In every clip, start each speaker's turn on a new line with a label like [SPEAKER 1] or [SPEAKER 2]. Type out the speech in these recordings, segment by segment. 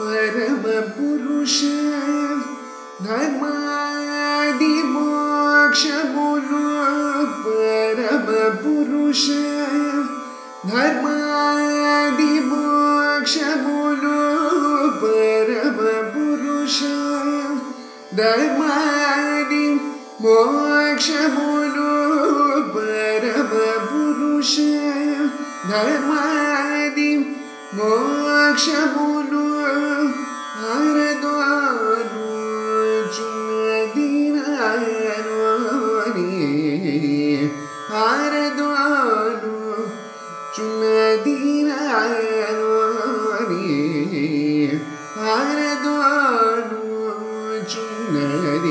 [SPEAKER 1] परम पुरुष परमपुरुष धर्मादिमोक्षगुरु परमपुरुष धर्मादिमोक्षगुरु परमपुरुष धर्मादि मोक्षगुरु परमपुरुष धर्मादि बोलो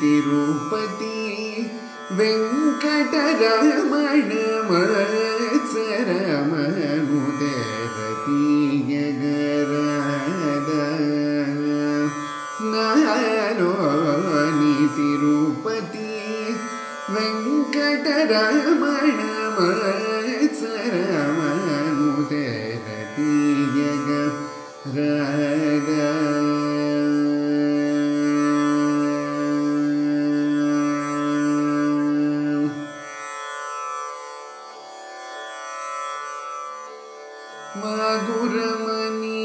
[SPEAKER 1] तिरुपति वेङ्कटरमण रमणम शरमनुवती गरी तिरुपति वेङ्कटरमण మగురమణి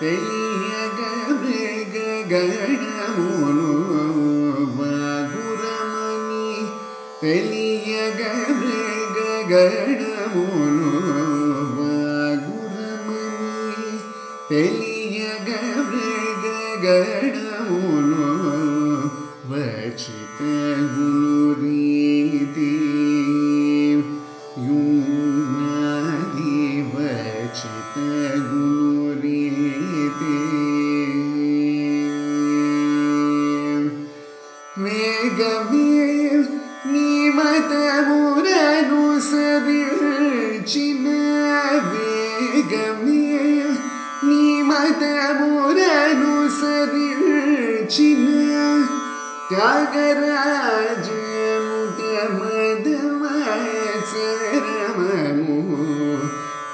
[SPEAKER 1] తెలియగ మృగ గణమును మగురమణి తెలియగ మృగ جميع نعمته ننصبر جنابي جميع نعمته ننصبر جنابي تاجراج مدمد ماترمانو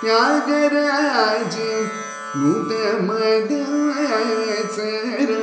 [SPEAKER 1] تاجراج مدمد ماترمانو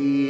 [SPEAKER 1] be